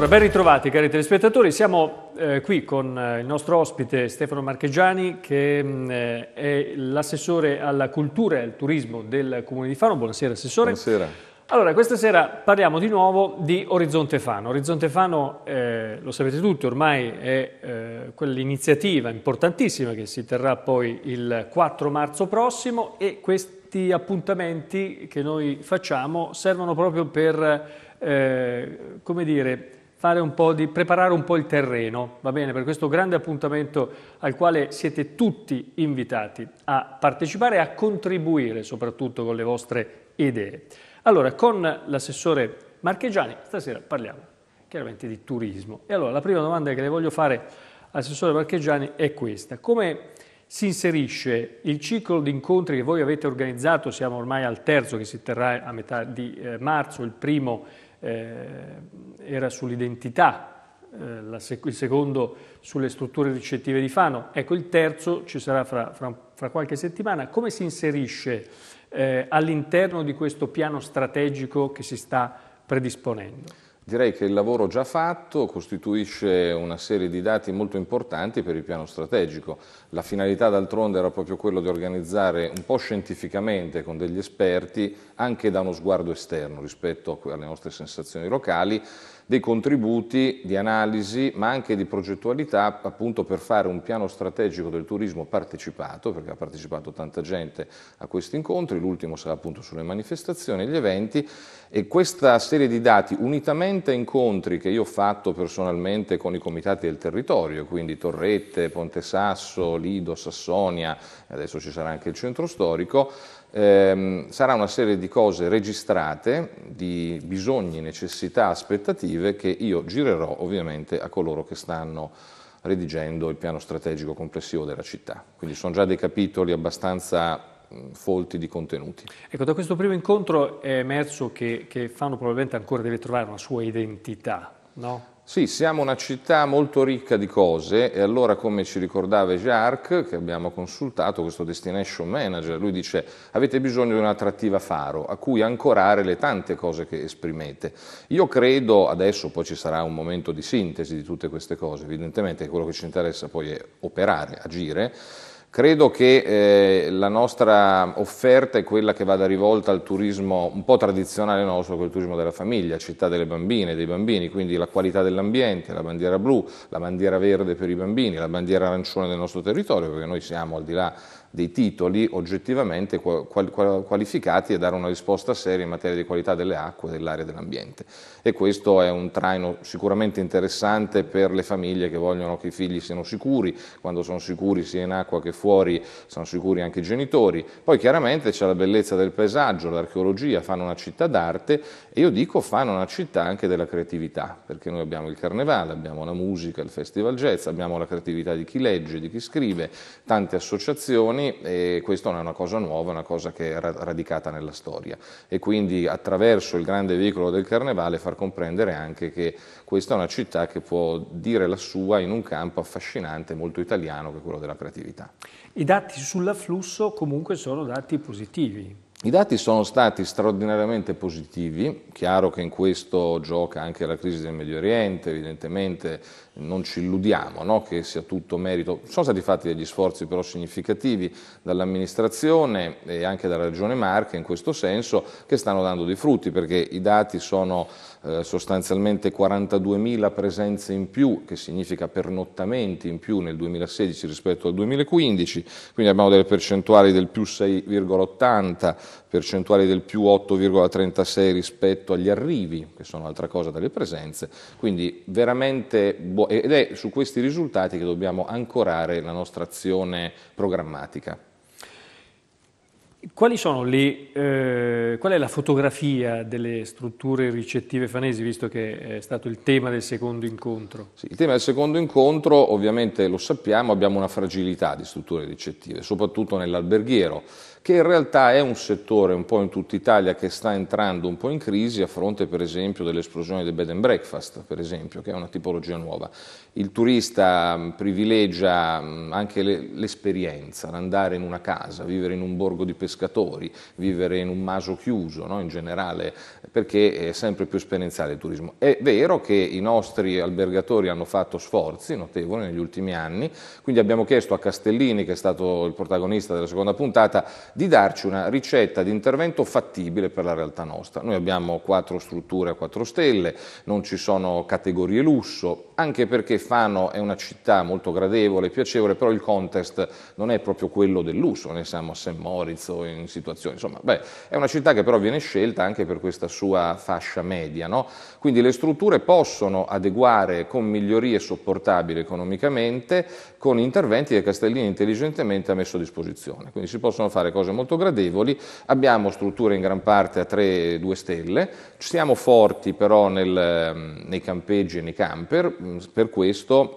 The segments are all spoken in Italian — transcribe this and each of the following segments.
Allora, ben ritrovati cari telespettatori, siamo eh, qui con eh, il nostro ospite Stefano Marcheggiani che mh, mm, eh, è l'assessore alla cultura e al turismo del Comune di Fano. Buonasera Assessore. Buonasera. Allora, questa sera parliamo di nuovo di Orizzonte Fano. Orizzonte Fano, eh, lo sapete tutti, ormai è eh, quell'iniziativa importantissima che si terrà poi il 4 marzo prossimo e questi appuntamenti che noi facciamo servono proprio per, eh, come dire, un di, preparare un po' il terreno, va bene, per questo grande appuntamento al quale siete tutti invitati a partecipare e a contribuire soprattutto con le vostre idee. Allora, con l'assessore Marchegiani stasera parliamo chiaramente di turismo. E allora la prima domanda che le voglio fare all'assessore Marchegiani è questa. Come si inserisce il ciclo di incontri che voi avete organizzato, siamo ormai al terzo che si terrà a metà di eh, marzo, il primo era sull'identità, eh, sec il secondo sulle strutture ricettive di Fano, ecco il terzo ci sarà fra, fra, fra qualche settimana. Come si inserisce eh, all'interno di questo piano strategico che si sta predisponendo? Direi che il lavoro già fatto costituisce una serie di dati molto importanti per il piano strategico. La finalità d'altronde era proprio quello di organizzare un po' scientificamente con degli esperti, anche da uno sguardo esterno rispetto alle nostre sensazioni locali, dei contributi di analisi ma anche di progettualità appunto per fare un piano strategico del turismo partecipato, perché ha partecipato tanta gente a questi incontri, l'ultimo sarà appunto sulle manifestazioni e gli eventi e questa serie di dati unitamente a incontri che io ho fatto personalmente con i comitati del territorio, quindi Torrette, Ponte Sasso, Lido, Sassonia, adesso ci sarà anche il centro storico, eh, sarà una serie di cose registrate, di bisogni, necessità, aspettative che io girerò ovviamente a coloro che stanno redigendo il piano strategico complessivo della città. Quindi sono già dei capitoli abbastanza folti di contenuti. Ecco, da questo primo incontro è emerso che, che Fano probabilmente ancora deve trovare una sua identità, no? Sì, siamo una città molto ricca di cose e allora come ci ricordava Jarc, che abbiamo consultato, questo destination manager, lui dice avete bisogno di un'attrattiva faro a cui ancorare le tante cose che esprimete. Io credo, adesso poi ci sarà un momento di sintesi di tutte queste cose, evidentemente quello che ci interessa poi è operare, agire, Credo che eh, la nostra offerta è quella che vada rivolta al turismo un po' tradizionale nostro, quel turismo della famiglia, città delle bambine, dei bambini, quindi la qualità dell'ambiente, la bandiera blu, la bandiera verde per i bambini, la bandiera arancione del nostro territorio, perché noi siamo al di là dei titoli oggettivamente qualificati e dare una risposta seria in materia di qualità delle acque e dell'aria dell'ambiente. E questo è un traino sicuramente interessante per le famiglie che vogliono che i figli siano sicuri, quando sono sicuri sia in acqua che fuori sono sicuri anche i genitori. Poi chiaramente c'è la bellezza del paesaggio, l'archeologia, fanno una città d'arte e io dico fanno una città anche della creatività, perché noi abbiamo il carnevale, abbiamo la musica, il festival jazz, abbiamo la creatività di chi legge, di chi scrive, tante associazioni generazioni e questo non è una cosa nuova, è una cosa che è radicata nella storia e quindi attraverso il grande veicolo del Carnevale far comprendere anche che questa è una città che può dire la sua in un campo affascinante, molto italiano, che è quello della creatività. I dati sull'afflusso comunque sono dati positivi. I dati sono stati straordinariamente positivi, chiaro che in questo gioca anche la crisi del Medio Oriente, evidentemente non ci illudiamo no? che sia tutto merito, sono stati fatti degli sforzi però significativi dall'amministrazione e anche dalla Regione Marche in questo senso che stanno dando dei frutti perché i dati sono eh, sostanzialmente 42.000 presenze in più, che significa pernottamenti in più nel 2016 rispetto al 2015, quindi abbiamo delle percentuali del più 6,80, percentuali del più 8,36 rispetto agli arrivi, che sono altra cosa dalle presenze, quindi veramente ed è su questi risultati che dobbiamo ancorare la nostra azione programmatica. Quali sono le, eh, qual è la fotografia delle strutture ricettive fanesi, visto che è stato il tema del secondo incontro? Sì, il tema del secondo incontro, ovviamente lo sappiamo, abbiamo una fragilità di strutture ricettive, soprattutto nell'alberghiero che in realtà è un settore un po' in tutta Italia che sta entrando un po' in crisi a fronte per esempio dell'esplosione del bed and breakfast, per esempio, che è una tipologia nuova. Il turista privilegia anche l'esperienza, l'andare in una casa, vivere in un borgo di pescatori, pescatori, vivere in un maso chiuso no? in generale, perché è sempre più esperienziale il turismo. È vero che i nostri albergatori hanno fatto sforzi notevoli negli ultimi anni, quindi abbiamo chiesto a Castellini, che è stato il protagonista della seconda puntata, di darci una ricetta di intervento fattibile per la realtà nostra. Noi abbiamo quattro strutture a quattro stelle, non ci sono categorie lusso, anche perché Fano è una città molto gradevole, piacevole, però il context non è proprio quello del lusso, ne siamo a St. Moritz o in situazioni, insomma, beh, è una città che però viene scelta anche per questa sua fascia media, no? quindi le strutture possono adeguare con migliorie sopportabili economicamente con interventi che Castellini intelligentemente ha messo a disposizione, quindi si possono fare cose molto gradevoli, abbiamo strutture in gran parte a 3-2 stelle, siamo forti però nel, nei campeggi e nei camper, per questo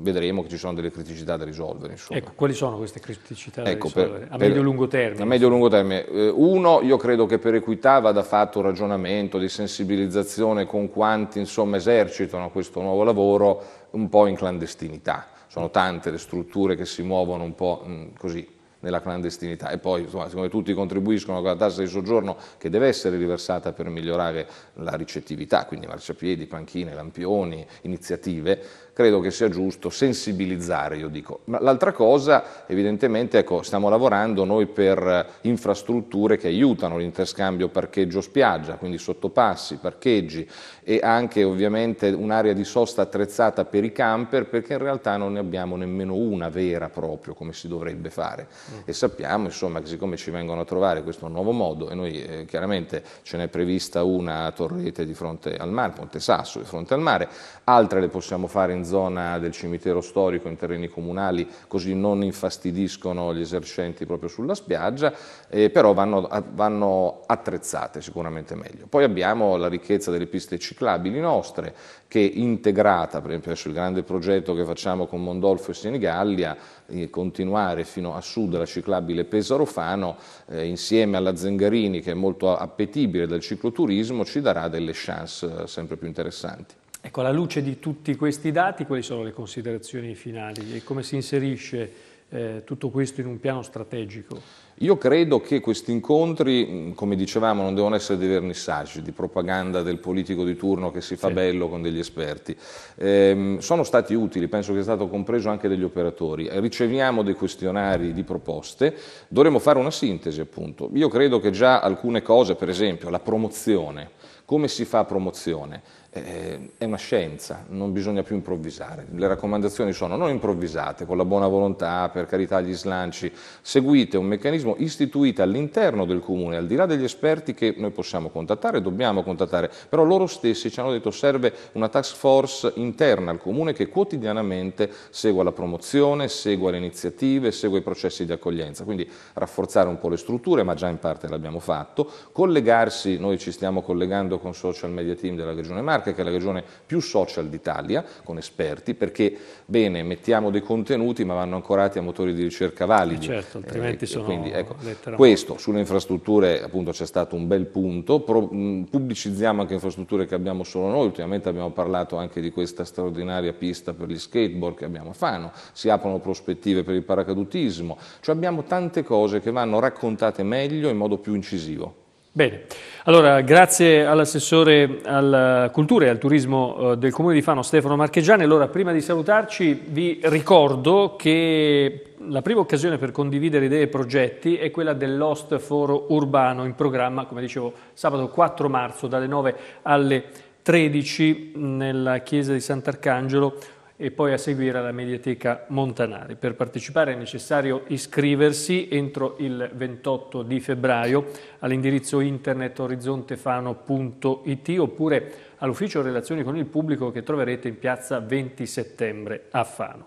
vedremo che ci sono delle criticità da risolvere. Insomma. Ecco, quali sono queste criticità da ecco, risolvere? Per, a medio-lungo termine? Medio-lungo termine. Eh, uno, io credo che per equità vada fatto un ragionamento di sensibilizzazione con quanti insomma, esercitano questo nuovo lavoro un po' in clandestinità. Sono tante le strutture che si muovono un po' mh, così nella clandestinità e poi insomma, siccome tutti contribuiscono con la tassa di soggiorno che deve essere riversata per migliorare la ricettività, quindi marciapiedi, panchine, lampioni, iniziative, credo che sia giusto sensibilizzare, io dico. Ma l'altra cosa, evidentemente, ecco, stiamo lavorando noi per infrastrutture che aiutano l'interscambio parcheggio-spiaggia, quindi sottopassi, parcheggi e anche ovviamente un'area di sosta attrezzata per i camper, perché in realtà non ne abbiamo nemmeno una vera proprio, come si dovrebbe fare. Mm. E sappiamo, insomma, che siccome ci vengono a trovare questo nuovo modo, e noi eh, chiaramente ce n'è prevista una a Torrete di fronte al mare, Ponte Sasso di fronte al mare, altre le possiamo fare in zona del cimitero storico, in terreni comunali, così non infastidiscono gli esercenti proprio sulla spiaggia, eh, però vanno, vanno attrezzate sicuramente meglio. Poi abbiamo la ricchezza delle piste ciclabili nostre, che integrata, per esempio il grande progetto che facciamo con Mondolfo e Senigallia, eh, continuare fino a sud la ciclabile Pesaro-Fano, eh, insieme alla Zengarini che è molto appetibile dal cicloturismo, ci darà delle chance eh, sempre più interessanti. Ecco, alla luce di tutti questi dati, quali sono le considerazioni finali e come si inserisce eh, tutto questo in un piano strategico? Io credo che questi incontri, come dicevamo, non devono essere dei vernissaggi di propaganda del politico di turno che si fa sì. bello con degli esperti. Eh, sono stati utili, penso che sia stato compreso anche dagli operatori. Riceviamo dei questionari di proposte, dovremmo fare una sintesi appunto. Io credo che già alcune cose, per esempio la promozione, come si fa promozione? Eh, è una scienza, non bisogna più improvvisare. Le raccomandazioni sono non improvvisate, con la buona volontà, per carità gli slanci, seguite un meccanismo istituito all'interno del comune, al di là degli esperti che noi possiamo contattare, dobbiamo contattare, però loro stessi ci hanno detto serve una task force interna al comune che quotidianamente segua la promozione, segua le iniziative, segua i processi di accoglienza, quindi rafforzare un po' le strutture, ma già in parte l'abbiamo fatto, collegarsi, noi ci stiamo collegando con social media team della Regione Marche, che è la regione più social d'Italia, con esperti, perché bene, mettiamo dei contenuti ma vanno ancorati a motori di ricerca validi. Eh certo, altrimenti eh, sono quindi, ecco, questo sulle infrastrutture appunto c'è stato un bel punto, Pro, mh, pubblicizziamo anche infrastrutture che abbiamo solo noi, ultimamente abbiamo parlato anche di questa straordinaria pista per gli skateboard che abbiamo a Fano, si aprono prospettive per il paracadutismo, cioè abbiamo tante cose che vanno raccontate meglio in modo più incisivo. Bene, allora grazie all'assessore alla cultura e al turismo eh, del Comune di Fano Stefano Marchegiani. Allora prima di salutarci vi ricordo che la prima occasione per condividere idee e progetti è quella dell'Host Foro Urbano in programma, come dicevo, sabato 4 marzo dalle 9 alle 13 nella chiesa di Sant'Arcangelo e poi a seguire alla Mediateca Montanari. Per partecipare è necessario iscriversi entro il 28 di febbraio all'indirizzo internet orizontefano.it oppure all'ufficio relazioni con il pubblico che troverete in piazza 20 settembre a Fano.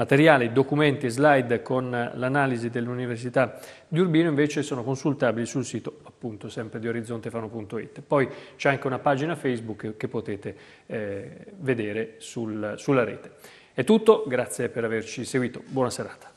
Materiali, documenti e slide con l'analisi dell'Università di Urbino invece sono consultabili sul sito appunto sempre di orizontefano.it. Poi c'è anche una pagina Facebook che potete eh, vedere sul, sulla rete. È tutto, grazie per averci seguito, buona serata.